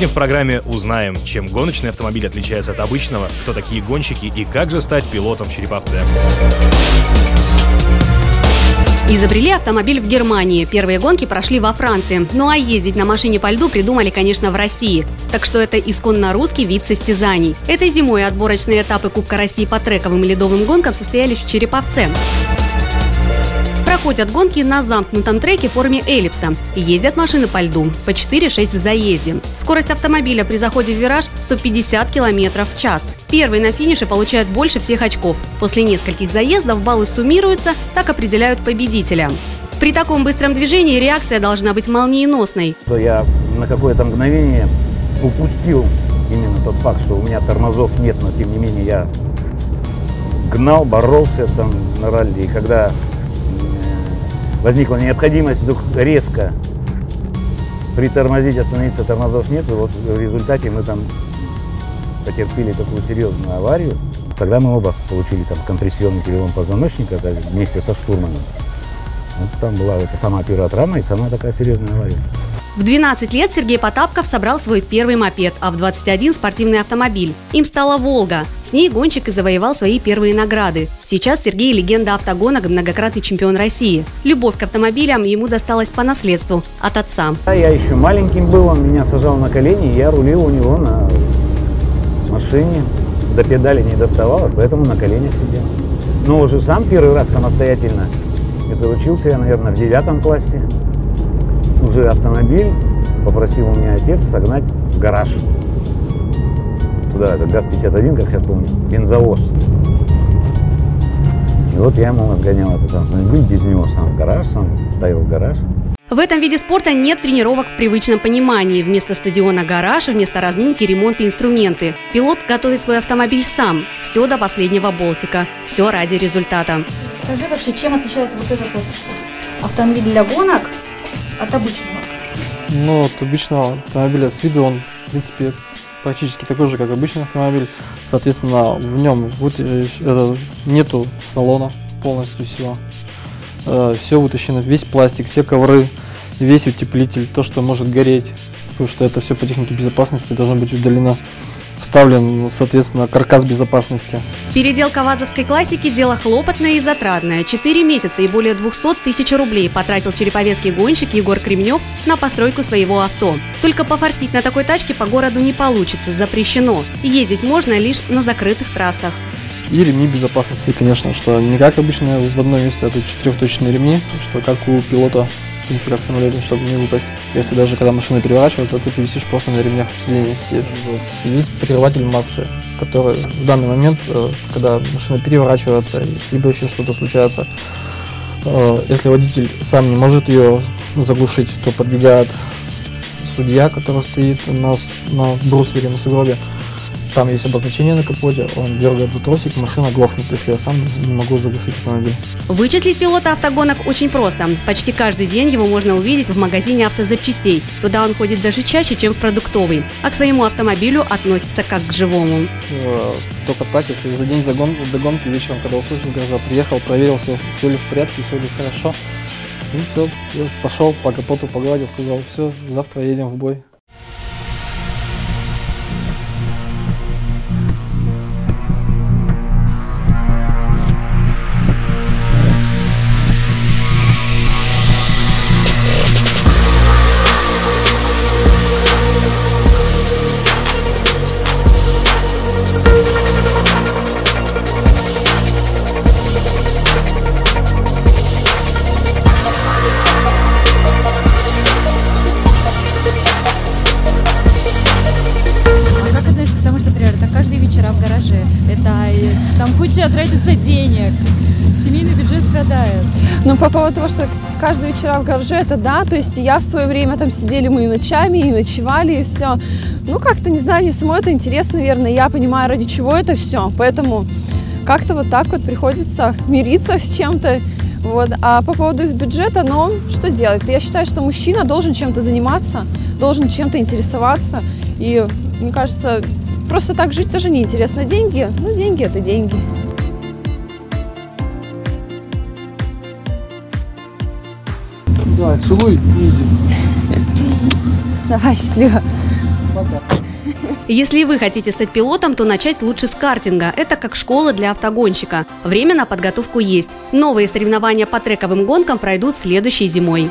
Сегодня в программе узнаем, чем гоночный автомобиль отличается от обычного, кто такие гонщики и как же стать пилотом в Череповце. Изобрели автомобиль в Германии. Первые гонки прошли во Франции. Ну а ездить на машине по льду придумали, конечно, в России. Так что это исконно русский вид состязаний. Этой зимой отборочные этапы Кубка России по трековым и ледовым гонкам состоялись в Череповце. Проходят гонки на замкнутом треке в форме эллипса. Ездят машины по льду по 4-6 в заезде. Скорость автомобиля при заходе в вираж 150 км в час. Первый на финише получает больше всех очков. После нескольких заездов баллы суммируются, так определяют победителя. При таком быстром движении реакция должна быть молниеносной. Я на какое-то мгновение упустил именно тот факт, что у меня тормозов нет, но тем не менее я гнал, боролся там на ралли. И когда возникла необходимость вдруг резко притормозить, остановиться, тормозов нет, и вот в результате мы там потерпели такую серьезную аварию. Тогда мы оба получили там компрессионный перелом позвоночника вместе со штурманом. Вот там была эта сама первая травма и самая такая серьезная авария. В 12 лет Сергей Потапков собрал свой первый мопед, а в 21 – спортивный автомобиль. Им стала «Волга». С ней гонщик и завоевал свои первые награды. Сейчас Сергей – легенда автогонок, многократный чемпион России. Любовь к автомобилям ему досталась по наследству от отца. Я еще маленьким был, он меня сажал на колени, я рулил у него на машине. До педали не доставало, поэтому на коленях сидел. Но уже сам первый раз самостоятельно это учился я, наверное, в девятом классе уже автомобиль попросил у меня отец согнать в гараж. Туда, это ГАЗ-51, как я помню, бензовоз. И вот я ему отгонял этот автомобиль, без него сам в гараж, сам ставил в гараж. В этом виде спорта нет тренировок в привычном понимании. Вместо стадиона гараж, вместо разминки ремонт и инструменты. Пилот готовит свой автомобиль сам. Все до последнего болтика. Все ради результата. Скажи вообще, чем отличается вот этот вот автомобиль для гонок от обычного? Ну, от обычного автомобиля с виду он, в принципе, практически такой же, как обычный автомобиль. Соответственно, в нем вот, это, нету салона полностью всего. Э, все вытащено, весь пластик, все ковры, весь утеплитель, то, что может гореть. Потому что это все по технике безопасности должно быть удалено вставлен, соответственно, каркас безопасности. Переделка вазовской классики – дело хлопотное и затратное. Четыре месяца и более 200 тысяч рублей потратил череповецкий гонщик Егор Кремнев на постройку своего авто. Только пофорсить на такой тачке по городу не получится, запрещено. Ездить можно лишь на закрытых трассах. И ремни безопасности, конечно, что не как обычно в одном месте, это четырехточные ремни, что как у пилота в самолете, чтобы не выпасть. Если даже когда машина переворачивается, то ты висишь просто на ремнях сиденья сидишь. Есть прикрыватель массы, который в данный момент, э, когда машина переворачивается, либо еще что-то случается, э, если водитель сам не может ее заглушить, то подбегает судья, который стоит на, на брусвере, на сугробе, там есть обозначение на капоте, он дергает за тросик, машина глохнет, если я сам не могу заглушить автомобиль. Вычислить пилота автогонок очень просто. Почти каждый день его можно увидеть в магазине автозапчастей. Туда он ходит даже чаще, чем в продуктовый. А к своему автомобилю относится как к живому. Э, только так, если за день за гон, до гонки вечером, когда услышал гаража, приехал, проверил, все, все ли в порядке, все ли хорошо. Ну все, пошел по капоту погладил, сказал, все, завтра едем в бой. Тратится денег. Семейный бюджет страдает. Ну, по поводу того, что каждый вечера в гараже, это да. То есть я в свое время там сидели мы и ночами, и ночевали, и все. Ну, как-то, не знаю, мне самой это интересно, наверное. Я понимаю, ради чего это все. Поэтому как-то вот так вот приходится мириться с чем-то. Вот. А по поводу бюджета, ну, что делать? Я считаю, что мужчина должен чем-то заниматься, должен чем-то интересоваться. И, мне кажется, просто так жить тоже неинтересно. Деньги, ну, деньги – это деньги. Давай, целуй. Давай, счастливо. Если вы хотите стать пилотом, то начать лучше с картинга. Это как школа для автогонщика. Время на подготовку есть. Новые соревнования по трековым гонкам пройдут следующей зимой.